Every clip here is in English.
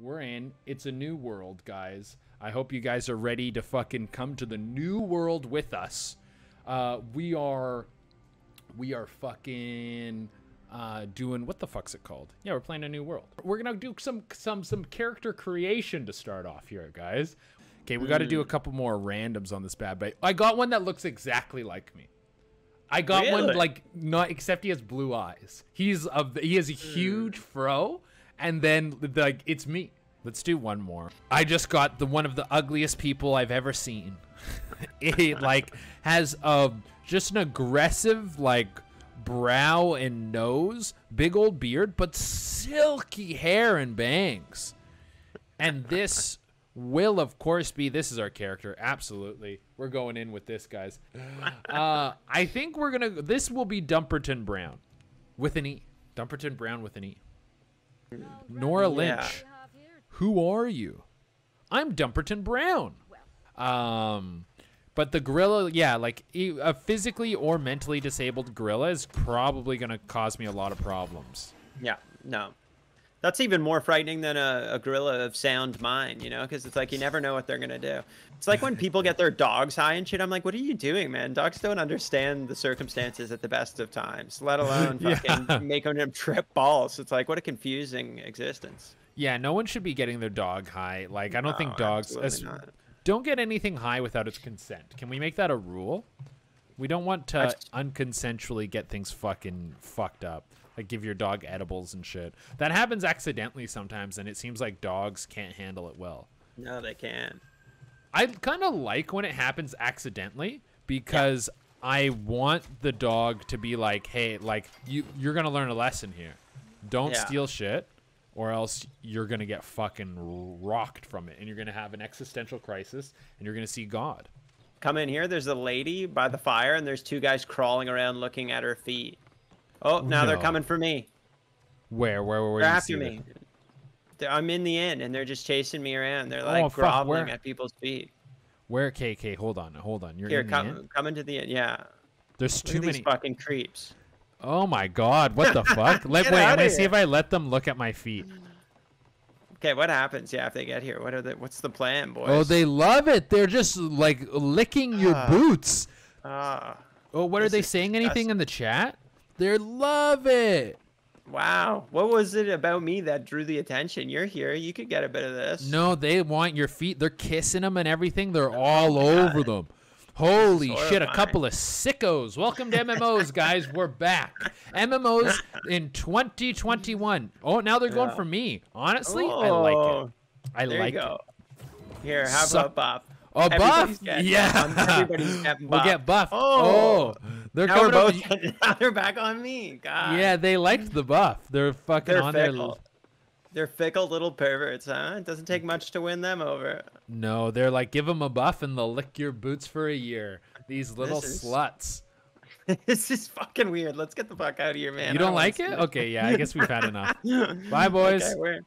We're in. It's a new world, guys. I hope you guys are ready to fucking come to the new world with us. Uh, we are, we are fucking uh, doing what the fuck's it called? Yeah, we're playing a new world. We're gonna do some some some character creation to start off here, guys. Okay, we got to do a couple more randoms on this bad boy. I got one that looks exactly like me. I got one like not except he has blue eyes. He's a he has a huge fro, and then like it's me. Let's do one more. I just got the one of the ugliest people I've ever seen. it like has a just an aggressive like brow and nose, big old beard, but silky hair and bangs. And this will, of course, be this is our character. Absolutely. We're going in with this, guys. Uh, I think we're to, this will be Dumperton Browne with an E. Dumperton Browne with an E. Nora Lynch. Who are you? I'm Dumperton Browne. Um, but the gorilla, yeah, like a physically or mentally disabled gorilla is probably going to cause me a lot of problems. Yeah, no. That's even more frightening than a, a gorilla of sound mind, you know, because it's like you never know what they're gonna do. It's like when people get their dogs high and shit. I'm like, what are you doing, man? Dogs don't understand the circumstances at the best of times, let alone Yeah. fucking making them trip balls. It's like what a confusing existence. Yeah, no one should be getting their dog high. Like, I don't think dogs as- don't get anything high without its consent. Can we make that a rule? We don't want to I've- unconsensually get things fucking fucked up. Like give your dog edibles and shit. That happens accidentally sometimes, and it seems like dogs can't handle it well. No, they can. I kind of like when it happens accidentally because I want the dog to be like, "Hey, like you you're going to learn a lesson here. Don't Yeah. steal shit or else you're going to get fucking rocked from it and you're going to have an existential crisis and you're going to see God." Come in here. There's a lady by the fire, and there's two guys crawling around looking at her feet. Oh, now they're coming for me. Where where where, where They're after me. They're- I'm in the inn, and they're just chasing me around. They're like Oh, groveling where? at people's feet. Where KK? Hold on. Hold on. You're Here, in the come, come into the inn. Yeah. There's Look too many fucking creeps. Oh my god. What the fuck? Let wait, going to see if I let them look at my feet. Okay, what happens? Yeah, if they get here, what are the? What's the plan, boys? Oh, they love it. They're just like licking your Ah. boots. Ah, Oh, what are they saying? Anything in the chat? They love it. wow. What was it about me that drew the attention? You're here. You could get a bit of this. No, they want your feet. They're kissing them and everything. They're oh all over them. Holy shit, a couple of sickos. Welcome to MMOs, guys. We're back. MMOs in 2021. Oh, now they're going Yeah. for me. Honestly, I like it. Oh, I There like you it. go. Here, have So- a buff. A buff? Everybody's getting Yeah. buff. Everybody's getting We'll get buff. Oh. Oh, they're Now coming both. over. now they're back on me. God. Yeah, they liked the buff. They're fucking They're on their. fickle. They're fickle little perverts, huh? It doesn't take much to win them over. No, they're like, give them a buff and they'll lick your boots for a year. These little is- sluts. this is fucking weird. Let's get the fuck out of here, man. you don't like it? Okay, yeah, I guess we've had enough. Bye, boys. Okay,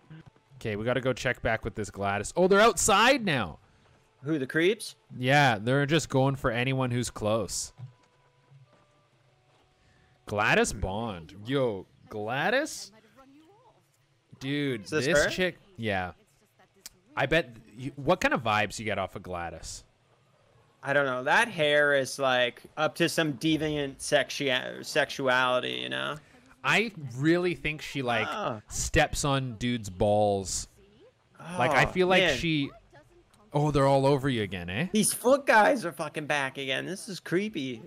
Okay, we got to go check back with this Gladys. Oh, they're outside now. Who the creeps? Yeah, they're just going for anyone who's close. Gladys Bond. Yo, Gladys? Dude, this this chick. Yeah. I bet. You, what kind of vibes you get off of Gladys? I don't know. That hair is like up to some deviant sexua- sexuality, you know? I really think she like Ah. steps on dudes' balls. Like I Oh, feel like man. she. Oh, they're all over you again, eh? These foot guys are fucking back again. This is creepy.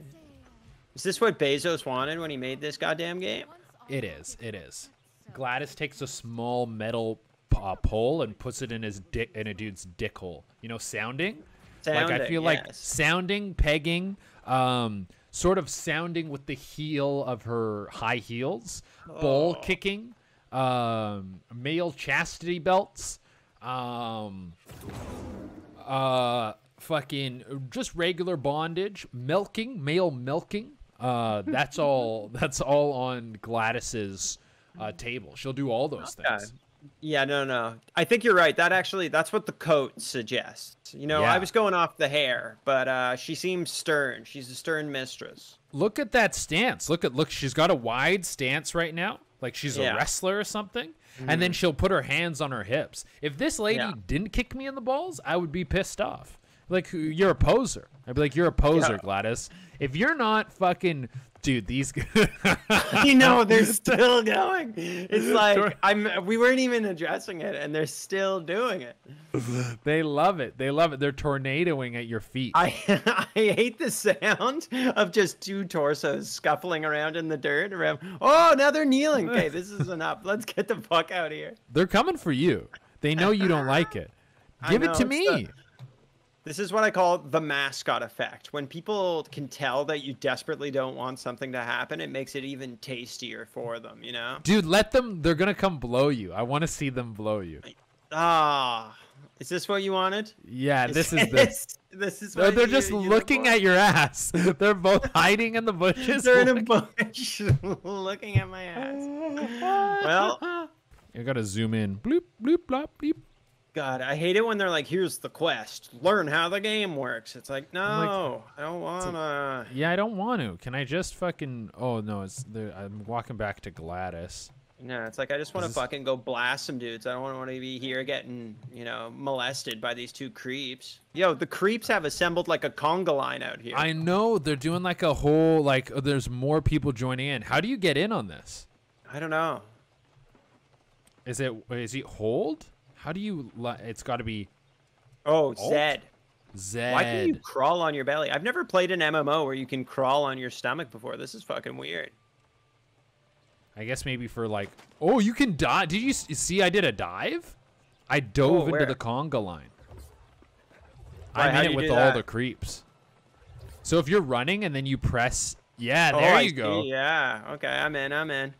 Is this what Bezos wanted when he made this goddamn game? It is. It is. Gladys takes a small metal uh, pole and puts it in his dick in a dude's dick hole. You know, sounding. sounding like I feel like sounding, pegging, um, sort of sounding with the heel of her high heels, ball Oh. kicking, um, male chastity belts, um, uh, fucking just regular bondage, milking, male milking. Uh, that's all. That's all on Gladys's uh, table. She'll do all those Okay. things. Yeah, no, no. I think you're right. That actually, that's what the coat suggests. You know, Yeah. I was going off the hair, but uh, she seems stern. She's a stern mistress. Look at that stance. Look at look. She's got a wide stance right now, like she's Yeah. a wrestler or something. and then she'll put her hands on her hips. If this lady Yeah. didn't kick me in the balls, I would be pissed off. Like you're a poser. I'd be like, you're a poser, Yeah. Gladys. If you're not fucking, dude, these. you know they're still going. It's like I'm. We weren't even addressing it, and they're still doing it. they love it. They love it. They're tornadoing at your feet. I I hate the sound of just two torsos scuffling around in the dirt. Around. Oh, now they're kneeling. Okay, this is enough. Let's get the fuck out of here. They're coming for you. They know you don't like it. I Give it to it's me. This is what I call the mascot effect. When people can tell that you desperately don't want something to happen, it makes it even tastier for them. You know. Dude, let them. They're gonna come blow you. I want to see them blow you. Ah, is this what you wanted? Yeah, this is the. this, this is. They're, they're you- just looking at your ass. They're both hiding in the bushes. They're in a bush looking at my ass. Well, I gotta zoom in. Bloop, bloop, blop, beep. God, I hate it when they're like, "Here's the quest. Learn how the game works." It's like, no, I don't wanna. Yeah, I don't want to. Can I just fucking? Oh no, it's. The, I'm walking back to Gladys. No, it's like I just want to this- fucking go blast some dudes. I don't want to be here getting, you know, molested by these two creeps. Yo, the creeps have assembled like a conga line out here. I know they're doing like a whole like. oh, There's more people joining in. How do you get in on this? I don't know. Is it? Is he hold? How do you? It's got to be Oh, Alt? Zed. Zed. Why can you crawl on your belly? I've never played an MMO where you can crawl on your stomach before. This is fucking weird. I guess maybe for like. Oh, you can dive. Did you see? I did a dive. I dove oh, into the conga line. Why, I'm in it with all that? the creeps. So if you're running and then you press, yeah, Oh, there I you go. see. Yeah. Okay, I'm in. I'm in.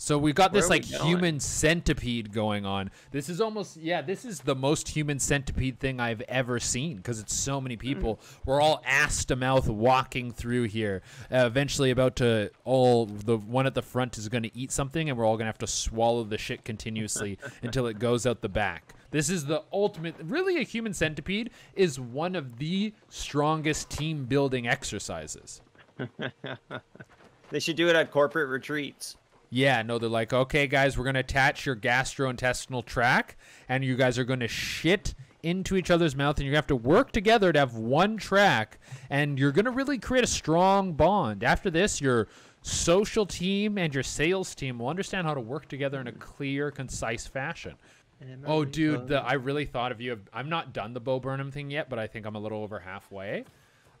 So we've got this Where like human centipede going on. This is almost yeah, this is the most human centipede thing I've ever seen because it's so many people. We're all ass to mouth walking through here. Uh, eventually, about to all the one at the front is going to eat something, and we're all going to have to swallow the shit continuously until it goes out the back. This is the ultimate. Really, a human centipede is one of the strongest team building exercises. They should do it at corporate retreats. Yeah, no, they're like, okay, guys, we're gonna attach your gastrointestinal tract, and you guys are gonna shit into each other's mouth, and you have to work together to have one track, and you're gonna really create a strong bond. After this, your social team and your sales team will understand how to work together in a clear, concise fashion. Oh, dude, the, I really thought of you. I'm not done the Bo Burnham thing yet, but I think I'm a little over halfway.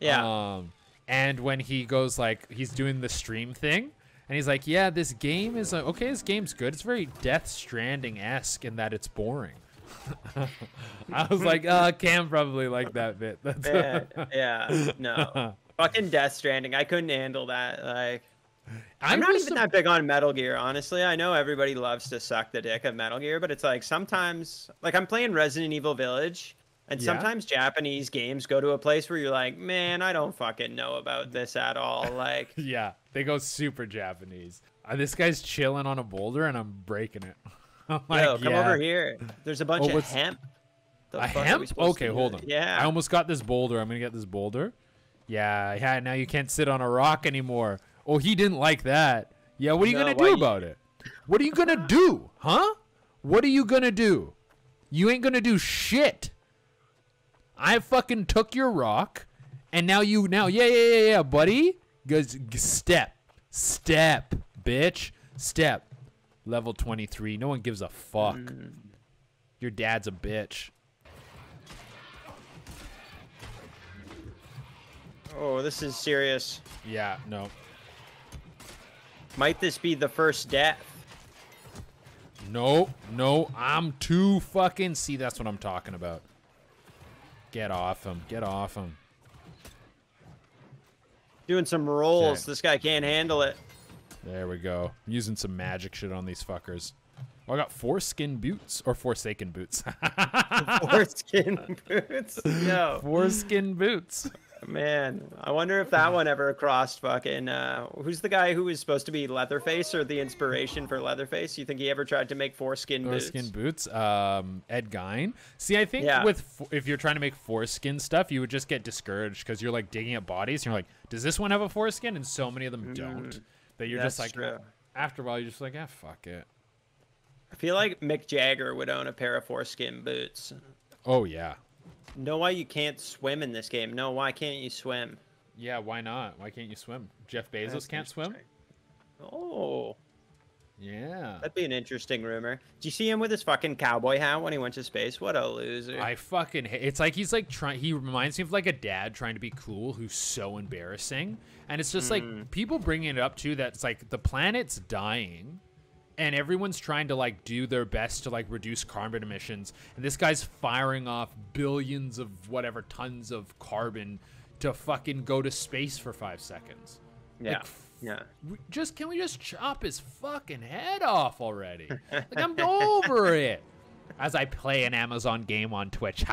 Yeah. Um, and when he goes like he's doing the stream thing, and he's like, "Yeah, this game is like, okay. This game's good. It's very Death Stranding esque in that it's boring." I was like, "Uh, Cam probably liked that bit." That's yeah, yeah, no. Fucking Death Stranding. I couldn't handle that. Like, I'm not even that big on Metal Gear, honestly. I know everybody loves to suck the dick of Metal Gear, but it's like sometimes, like, I'm playing Resident Evil Village, and Yeah. sometimes Japanese games go to a place where you're like, man, I don't fucking know about this at all. Like, Yeah, they go super Japanese. Uh, this guy's chilling on a boulder, and I'm breaking it. I'm like, yo, come yeah. over here. There's a bunch Oh, of hemp. The A fuck are we hemp? Okay, to hold on. Yeah. I almost got this boulder. I'm gonna get this boulder. Yeah, yeah. Now you can't sit on a rock anymore. Oh, he didn't like that. Yeah, what are you No, gonna why do you- about it? What are you gonna do, huh? What are you gonna do? You ain't gonna do shit. I fucking took your rock, and now you now yeah yeah yeah yeah, buddy. Goes g- step, step, bitch, step. Level 23. No one gives a fuck. Mm. Your dad's a bitch. Oh, this is serious. Yeah, no. Might this be the first death? No, no, I'm too fucking. See, that's what I'm talking about. Get off him. Get off him. Doing some rolls. Okay. This guy can't handle it. There we go. I'm using some magic shit on these fuckers. Oh, I got foreskin boots or forsaken boots. Foreskin boots. Yo, foreskin boots. Man, I wonder if that one ever crossed fucking. Uh, who's the guy who was supposed to be Leatherface or the inspiration for Leatherface? You think he ever tried to make foreskin boots? Foreskin boots. Um, Ed Gein. See, I think Yeah. with f- if you're trying to make foreskin stuff, you would just get discouraged because you're like digging at bodies. And you're like, does this one have a foreskin? And so many of them don't. That you're just Mm, like, true. after a while, you're just like, ah, fuck it. I feel like Mick Jagger would own a pair of foreskin boots. Oh yeah. Know why you can't swim in this game? No, why can't you swim? Yeah, why not? Why can't you swim? Jeff Bezos That's can't swim? Oh, Yeah. that'd be an interesting rumor. Do you see him with his fucking cowboy hat when he went to space? What a loser. I fucking ha- it's like he's like trying he reminds me of like a dad trying to be cool who's so embarrassing. And it's just Mm. like people bringing it up too that it's like the planet's dying and everyone's trying to like do their best to like reduce carbon emissions and this guy's firing off billions of whatever tons of carbon to fucking go to space for 5 seconds. yeah. Like, yeah. just can we just chop his fucking head off already? like I'm over it. As I play an Amazon game on Twitch.